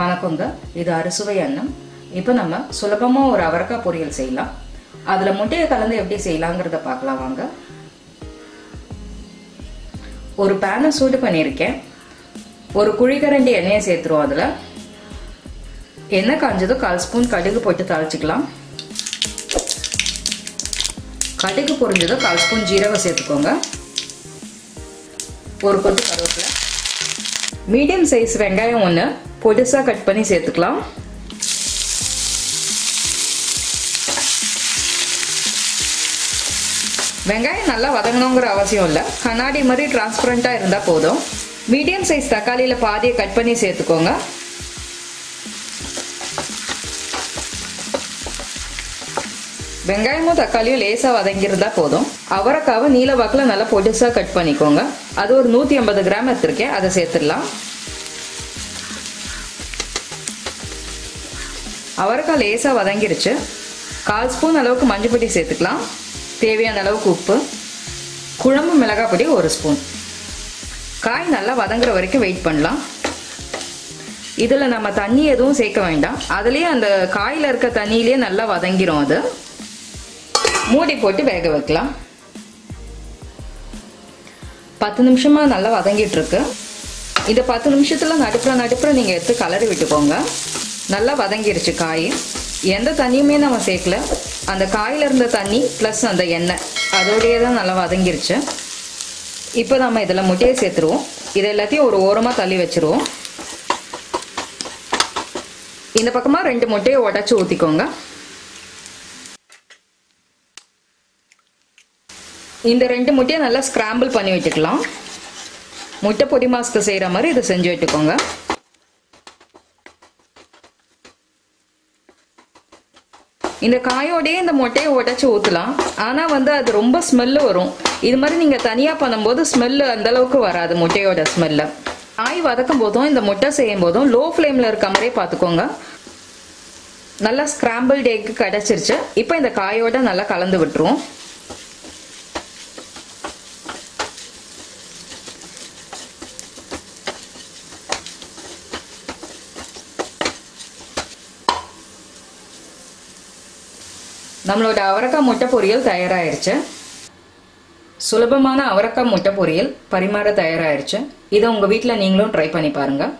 வணக்கங்க. இது அறுசுவை அன்னம் இப்போ நம்ம சுலபமாக ஒரு அவரைக்காய் பொரியல் செய்யலாம். அதில் முட்டையை கலந்து எப்படி செய்யலாங்கிறத பார்க்கலாம் வாங்க. ஒரு பேனை சூடு பண்ணியிருக்கேன். ஒரு குழிக்கரண்டி எண்ணெயை சேர்த்துருவோம் அதில். எண்ணெய் காஞ்சதும் கால் ஸ்பூன் கடுகு போட்டு தாளிச்சிக்கலாம். கடுகு பொரிஞ்சதும் கால் ஸ்பூன் ஜீரகம் சேர்த்துக்கோங்க. ஒரு கொத்து கருவேப்பிலை. மீடியம் சைஸ் வெங்காயம் ஒன்று பொடிசாக கட் பண்ணி சேர்த்துக்கலாம். வெங்காயம் நல்லா வதங்கணுங்கிற அவசியம் இல்லை. கண்ணாடி மாதிரி டிரான்ஸ்பரண்ட்டாக இருந்தால் போதும். மீடியம் சைஸ் தக்காளியில் பாதியை கட் பண்ணி சேர்த்துக்கோங்க. வெங்காயமும் தக்காளியும் லேசாக வதங்கியிருந்தா போதும். அவரைக்காவை நீல வாக்கில் நல்லா பொடிசாக கட் பண்ணிக்கோங்க. அது ஒரு நூற்றி ஐம்பது கிராம் எடுத்திருக்கேன். அதை சேர்த்துடலாம். அவரைக்காய் லேசாக வதங்கிருச்சு. கால் ஸ்பூன் அளவுக்கு மஞ்சள் பொடி சேர்த்துக்கலாம். தேவையான அளவுக்கு உப்பு. குழம்பு மிளகாய் பொடி ஒரு ஸ்பூன். காய் நல்லா வதங்குற வரைக்கும் வெயிட் பண்ணலாம். இதில் நம்ம தண்ணி எதுவும் சேர்க்க வேண்டாம். அதுலேயே அந்த காயில் இருக்க தண்ணியிலேயே நல்லா வதங்கிரும் அது. மூடி போட்டு வேக வைக்கலாம். பத்து நிமிஷமாக நல்லா வதங்கிட்டு இருக்கு இந்த பத்து நிமிஷத்தில் நடுப்புற நடுப்புற நீங்கள் எடுத்து கலரி விட்டுக்கோங்க. நல்லா வதங்கிருச்சு காய். எந்த தண்ணியுமே நம்ம சேர்க்கல. அந்த காயில் இருந்த தண்ணி ப்ளஸ் அந்த எண்ணெய் அதோடையே தான் நல்லா வதங்கிருச்சு. இப்போ நம்ம இதில் முட்டையை சேர்த்துருவோம். இது எல்லாத்தையும் ஒரு ஓரமாக தள்ளி வச்சிருவோம். இந்த பக்கமாக ரெண்டு முட்டையை உடச்சி ஊற்றிக்கோங்க இந்த ரெண்டு முட்டையை நல்லா ஸ்கிராம்பிள் பண்ணி விட்டுக்கலாம் முட்டை பொடி மாஸ்க்கு செய்கிற மாதிரி இதை செஞ்சு விட்டுக்கோங்க இந்த காயோடையே இந்த முட்டையை உடச்சி ஊற்றலாம் ஆனால் வந்து அது ரொம்ப ஸ்மெல்லு வரும். இது மாதிரி நீங்கள் தனியாக பண்ணும்போது ஸ்மெல்லு அந்த அளவுக்கு வராது முட்டையோட ஸ்மெல்லு காய் வதக்கும் போதும் இந்த முட்டை செய்யும் போதும் லோ ஃப்ளேமில் இருக்க மாதிரியே பார்த்துக்கோங்க. நல்லா ஸ்கிராம்பிள் டேக்கு கிடச்சிருச்சு. இப்போ இந்த காயோட நல்லா கலந்து விட்டுருவோம். நம்மளோட அவரக்காய் முட்டை பொரியல் தயாராயிருச்சு. சுலபமான அவரக்காய் முட்டை பொரியல் பரிமாற தயாராயிருச்சு. இதை உங்கள் வீட்டில் நீங்களும் ட்ரை பண்ணி பாருங்கள்